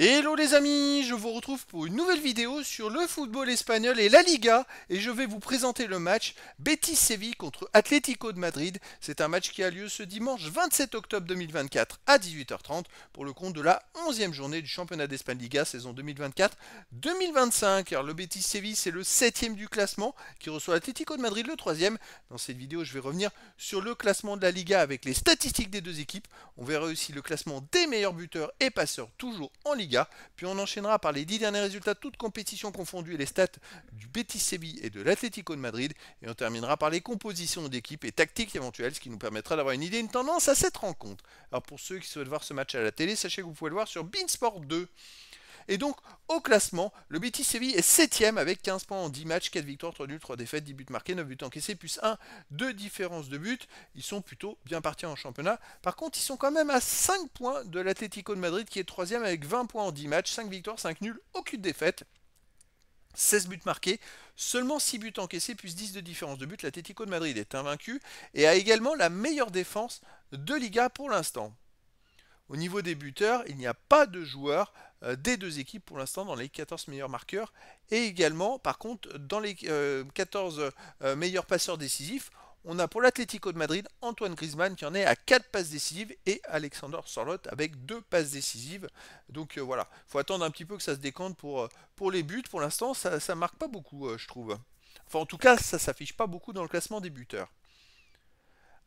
Hello les amis, je vous retrouve pour une nouvelle vidéo sur le football espagnol et la Liga et je vais vous présenter le match Betis Séville contre Atlético de Madrid. C'est un match qui a lieu ce dimanche 27 octobre 2024 à 18h30 pour le compte de la 11e journée du championnat d'Espagne Liga saison 2024-2025. Alors le Betis Séville c'est le 7 du classement qui reçoit Atlético de Madrid le 3 Dans cette vidéo je vais revenir sur le classement de la Liga avec les statistiques des deux équipes. On verra aussi le classement des meilleurs buteurs et passeurs toujours en Puis on enchaînera par les 10 derniers résultats, toutes compétitions confondues et les stats du Betis Séville et de l'Atlético de Madrid. Et on terminera par les compositions d'équipe et tactiques éventuelles, ce qui nous permettra d'avoir une idée, une tendance à cette rencontre. Alors pour ceux qui souhaitent voir ce match à la télé, sachez que vous pouvez le voir sur Beansport 2. Et donc, au classement, le Betis Séville est 7 avec 15 points en 10 matchs, 4 victoires, 3 nuls, 3 défaites, 10 buts marqués, 9 buts encaissés, plus 1 de différence de but. Ils sont plutôt bien partis en championnat. Par contre, ils sont quand même à 5 points de l'Atlético de Madrid qui est 3 avec 20 points en 10 matchs, 5 victoires, 5 nuls, aucune défaite. 16 buts marqués, seulement 6 buts encaissés, plus 10 de différence de but. L'Atlético de Madrid est invaincu et a également la meilleure défense de Liga pour l'instant. Au niveau des buteurs, il n'y a pas de joueurs euh, des deux équipes pour l'instant dans les 14 meilleurs marqueurs. Et également, par contre, dans les 14 euh, euh, meilleurs passeurs décisifs, on a pour l'Atlético de Madrid Antoine Griezmann qui en est à 4 passes décisives et Alexander Sorloth avec 2 passes décisives. Donc voilà, il faut attendre un petit peu que ça se décante pour, pour les buts. Pour l'instant, ça ne marque pas beaucoup, je trouve. Enfin, en tout cas, ça s'affiche pas beaucoup dans le classement des buteurs.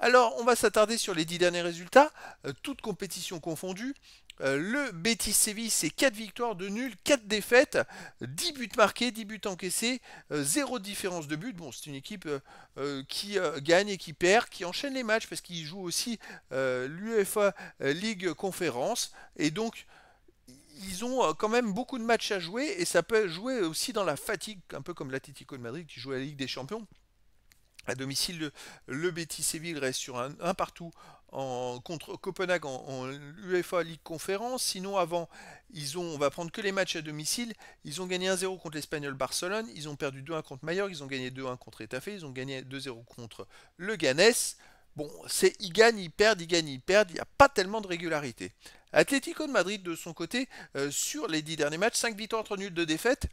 Alors, on va s'attarder sur les 10 derniers résultats, euh, toutes compétitions confondues. Euh, le Betis Séville, c'est 4 victoires, de nul, 4 défaites, 10 buts marqués, 10 buts encaissés, 0 euh, différence de but. Bon, c'est une équipe qui gagne et qui perd, qui enchaîne les matchs parce qu'ils jouent aussi l'UEFA League Conférence. Et donc, ils ont quand même beaucoup de matchs à jouer et ça peut jouer aussi dans la fatigue, un peu comme l'Atlético de Madrid qui joue à la Ligue des Champions. À domicile, le, le Betis Séville reste sur un, partout en, contre Copenhague en, UEFA League Conférence. Sinon, avant, ils ont, on va prendre que les matchs à domicile. Ils ont gagné 1-0 contre l'Espagnol Barcelone. Ils ont perdu 2-1 contre Mallorca. Ils ont gagné 2-1 contre Etafé. Ils ont gagné 2-0 contre le Ganes. Bon, c'est ils gagnent, ils perdent, ils gagnent, ils perdent. Il n'y a pas tellement de régularité. Atlético de Madrid, de son côté, euh, sur les 10 derniers matchs, 5 victoires, 3 nuls, 2 défaites.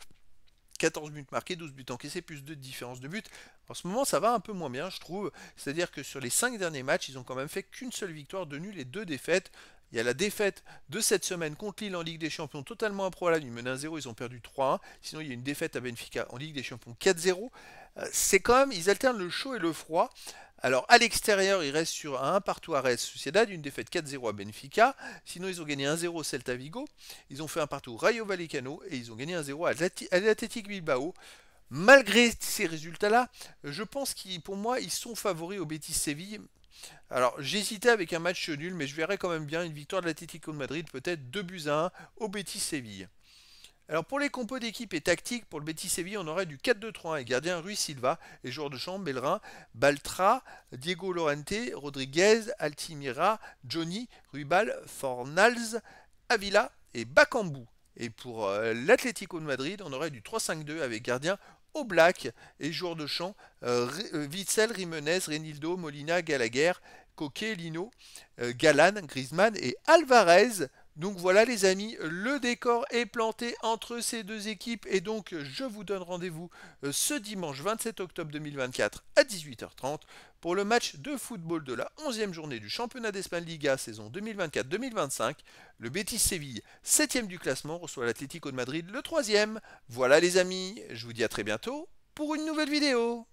14 buts marqués, 12 buts encaissés, plus de différence de but. En ce moment, ça va un peu moins bien, je trouve. C'est-à-dire que sur les 5 derniers matchs, ils ont quand même fait qu'une seule victoire de nul et deux défaites. Il y a la défaite de cette semaine contre Lille en Ligue des Champions, totalement improbable. Ils menaient 1-0, ils ont perdu 3-1. Sinon, il y a une défaite à Benfica en Ligue des Champions 4-0. Euh, c'est quand même, ils alternent le chaud et le froid. Alors à l'extérieur, ils restent sur un 1 partout à Real Sociedad, une défaite 4-0 à Benfica. Sinon, ils ont gagné 1-0 au Celta Vigo. Ils ont fait un partout Rayo Vallecano et ils ont gagné 1-0 à l'Athletic Bilbao. Malgré ces résultats-là, je pense qu'ils, pour moi, ils sont favoris au Betis Séville. Alors, j'hésitais avec un match nul, mais je verrais quand même bien une victoire de l'Atlético de Madrid, peut-être 2 buts à 1 au Betis Séville. Alors pour les compos d'équipe et tactique, pour le Betis Séville, on aurait du 4-2-3-1 et gardien Rui Silva et joueurs de champ Bellerin, Baltra, Diego Lorente, Rodriguez, Altimira, Johnny, Rubal, Fornals, Avila et Bakambu. Et pour euh, l'Atlético de Madrid, on aurait du 3-5-2 avec gardien Oblak et joueurs de champ euh, euh, Witzel, Rimenez, Renildo, Molina, Gallagher, Coquet, Lino, Galan, Griezmann et Alvarez donc voilà les amis, le décor est planté entre ces deux équipes et donc je vous donne rendez-vous euh, ce dimanche 27 octobre 2024 à 18h30 pour le match de football de la 11e journée du championnat d'Espagne Liga saison 2024-2025. Le Betis Séville, 7e du classement, reçoit l'Atlético de Madrid le 3e. Voilà les amis, je vous dis à très bientôt pour une nouvelle vidéo.